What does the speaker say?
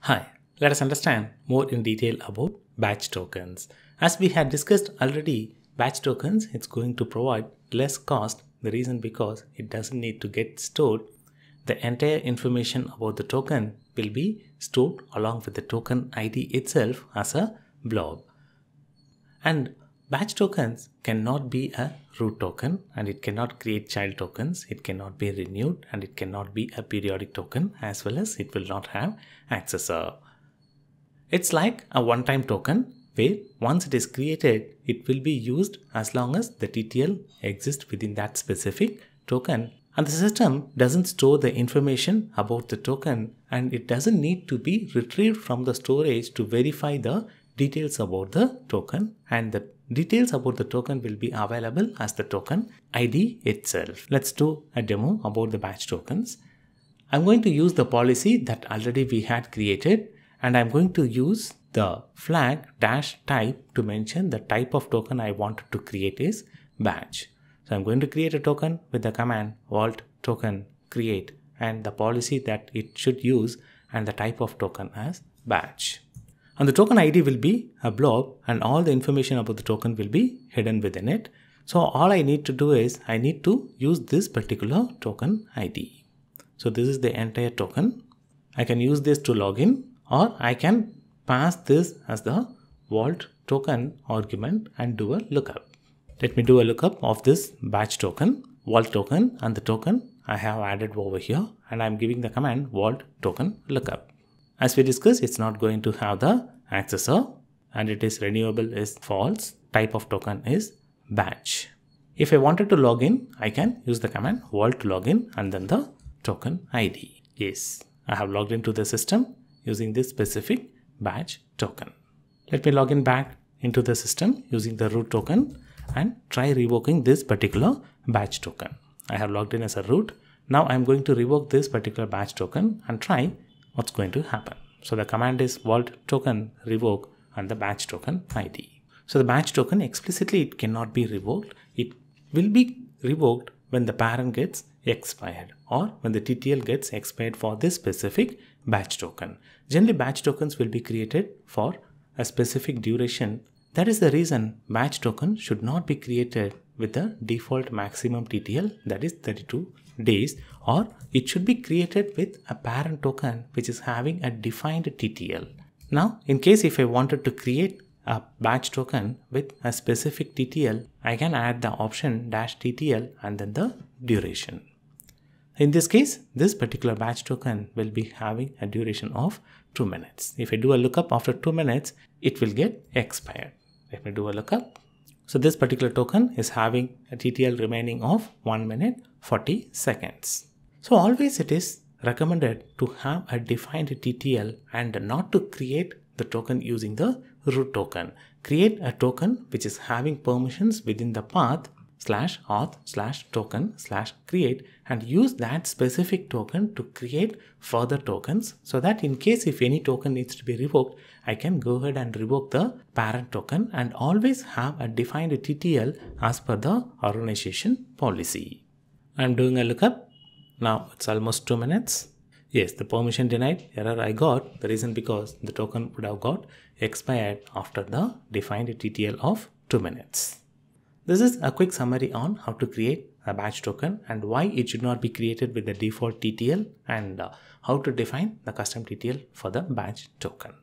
Hi, let us understand more in detail about batch tokens. As we had discussed already, batch tokens it's going to provide less cost. The reason because it doesn't need to get stored. The entire information about the token will be stored along with the token ID itself as a blob. And batch tokens cannot be a root token and it cannot create child tokens. It cannot be renewed and it cannot be a periodic token as well as it will not have accessor. It's like a one-time token where once it is created, it will be used as long as the TTL exists within that specific token. And the system doesn't store the information about the token and it doesn't need to be retrieved from the storage to verify the details about the token and the details about the token will be available as the token ID itself. Let's do a demo about the batch tokens. I'm going to use the policy that already we had created and I'm going to use the flag dash type to mention the type of token I wanted to create is batch. So I'm going to create a token with the command vault token create and the policy that it should use and the type of token as batch. And the token ID will be a blob and all the information about the token will be hidden within it. So all I need to do is I need to use this particular token ID. So this is the entire token. I can use this to log in or I can pass this as the vault token argument and do a lookup. Let me do a lookup of this batch token, vault token and the token I have added over here and I'm giving the command vault token lookup. As we discussed, it's not going to have the accessor and it is renewable is false. Type of token is batch. If I wanted to log in, I can use the command vault login and then the token ID. Yes, I have logged into the system using this specific batch token. Let me log in back into the system using the root token and try revoking this particular batch token. I have logged in as a root. Now I'm going to revoke this particular batch token and try what's going to happen. So the command is vault token revoke and the batch token ID. So the batch token explicitly it cannot be revoked. It will be revoked when the parent gets expired or when the TTL gets expired for this specific batch token. Generally batch tokens will be created for a specific duration. That is the reason batch token should not be created with the default maximum TTL that is 32 days or it should be created with a parent token which is having a defined TTL. Now in case if I wanted to create a batch token with a specific TTL, I can add the option dash TTL and then the duration. In this case, this particular batch token will be having a duration of 2 minutes. If I do a lookup after 2 minutes, it will get expired. Let me do a lookup. So this particular token is having a TTL remaining of 1 minute 40 seconds. So always it is recommended to have a defined TTL and not to create the token using the root token. Create a token which is having permissions within the path slash auth slash token slash create and use that specific token to create further tokens so that in case if any token needs to be revoked, I can go ahead and revoke the parent token and always have a defined TTL as per the organization policy. I'm doing a lookup. Now it's almost two minutes. Yes, the permission denied error I got. The reason because the token would have got expired after the defined TTL of two minutes. This is a quick summary on how to create a batch token and why it should not be created with the default TTL and uh, how to define the custom TTL for the batch token.